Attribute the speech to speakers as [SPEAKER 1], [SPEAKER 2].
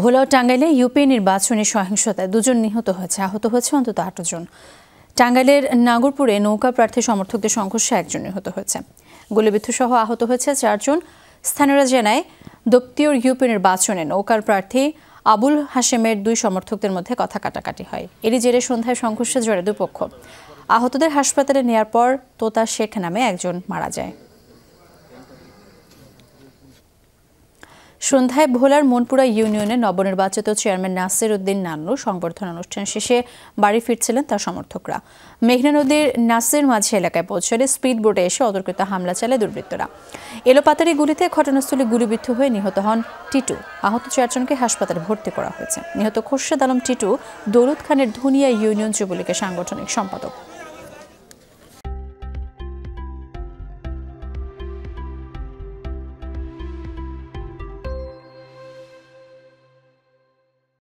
[SPEAKER 1] ভোলা টাঙ্গাইলে ইউপি নির্বাচনী সহিংসতায় দুজন নিহত হয়েছে, আহত হয়েছে অন্তত আটজন। জন টাঙ্গাইলের নাগরপুরে নৌকা প্রার্থী সমর্থকদের সংঘর্ষে একজন নিহত হয়েছে। গুলিবিদ্ধ সহ আহত হয়েছে চারজন। স্থানীয়রা জানায় দপ্তিয়র ইউপি নির্বাচনে নৌকার প্রার্থী আবুল হাশেমের দুই সমর্থকদের মধ্যে কথা কাটাকাটি হয়। এরই জেরে সন্ধ্যায় সংঘর্ষে জড়ে দুপক্ষ আহতদের হাসপাতালে নেয়ার পর তোতা শেখ নামে একজন মারা যায়। সন্ধ্যায় ভোলার মনপুরা ইউনিয়নের নবনির্বাচিত চেয়ারম্যান নাসির উদ্দিন নান্নু সংবর্ধনা অনুষ্ঠান শেষে বাড়ি ফিরছিলেন তার সমর্থকরা। মেঘনা নদীর নাসির মাঝি এলাকায় পৌঁছলে স্পিড বোটে এসে অতর্কিত হামলা চালায় দুর্বৃত্তরা। এলোপাতারি গুলিতে ঘটনাস্থলে গুলিবিদ্ধ হয়ে নিহত হন টিটু। আহত চারজনকে হাসপাতালে ভর্তি করা হয়েছে। নিহত খোরশেদ আলম টিটু দৌলত খানের ধুনিয়া ইউনিয়ন যুবলীগের সাংগঠনিক সম্পাদক।